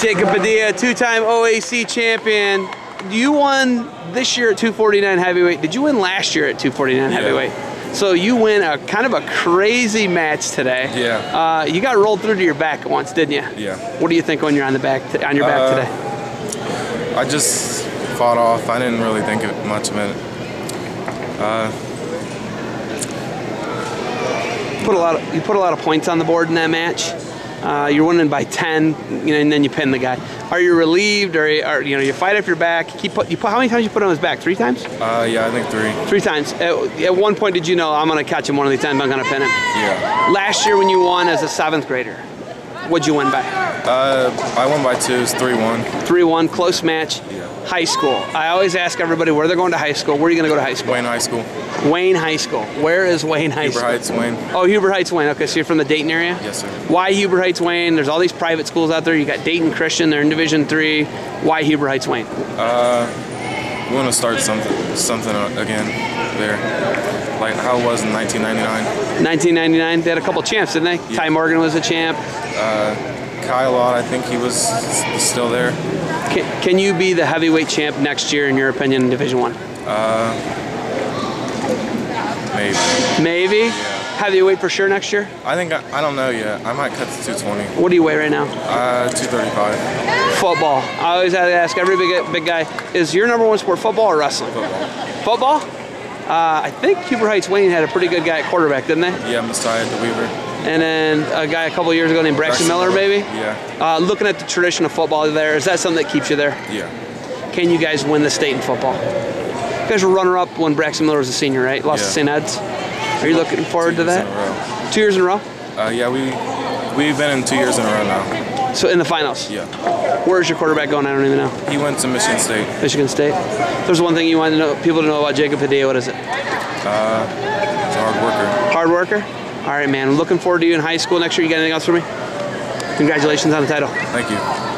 Jacob Padilla, two-time OAC champion. You won this year at 249 heavyweight. Did you win last year at 249 Yeah. heavyweight? So you win a kind of a crazy match today. Yeah. Uh, you got rolled through to your back once, didn't you? Yeah. What do you think when you're on the back on your back Uh, today? I just fought off. I didn't really think much of it. Uh, Put a lot. Of, you put a lot of points on the board in that match. Uh, you're winning by 10, you know, and then you pin the guy. Are you relieved, or, or you know, you fight off your back? Keep put, you put, how many times you put on his back? Three times? uh, yeah, I think three. Three times. At, at one point, did you know I'm going to catch him one of these times? I'm going to pin him. Yeah. Last year, when you won as a seventh grader, what'd you win by? Uh, I won by two. It's three one. Three one, close match. Yeah. High school. I always ask everybody where they're going to high school. Where are you going to go to high school? Wayne High School. Wayne High School. Where is Wayne High Huber School? Heights, Wayne. Oh, Huber Heights, Wayne. Okay, so you're from the Dayton area. Yes, sir. Why Huber Heights, Wayne? There's all these private schools out there. You got Dayton Christian. They're in Division Three. Why Huber Heights, Wayne? We want to start something, something again there, like how it was in 1999. 1999. They had a couple champs, didn't they? Ty Morgan was a champ. Kyle Lott, I think he was still there. Can, can you be the heavyweight champ next year, in your opinion, in Division One? Maybe. Maybe. Heavyweight for sure next year. I think I, I don't know yet. I might cut to 220. What do you weigh right now? Uh, 235. Football. I always have to ask every big big guy: Is your number one sport football or wrestling? Football. Football. Uh, I think Huber Heights Wayne had a pretty good guy at quarterback, didn't they? Yeah, Messiah DeWeaver. And then a guy a couple years ago named Braxton Miller, maybe. Yeah. Uh, looking at the tradition of football there, is that something that keeps you there? Yeah. Can you guys win the state in football? You guys were runner-up when Braxton Miller was a senior, right? Lost to St. Ed's. Are you looking forward to that? Two years in a row. in a row. Uh, yeah, we we've been in two years in a row now. So in the finals. Yeah. Where's your quarterback going? I don't even know. He went to Michigan State. Michigan State. There's one thing you want to know, people to know about Jacob Padilla. What is it? Uh, he's a hard worker. Hard worker. All right, man. Looking forward to you in high school next year. You got anything else for me? Congratulations on the title. Thank you.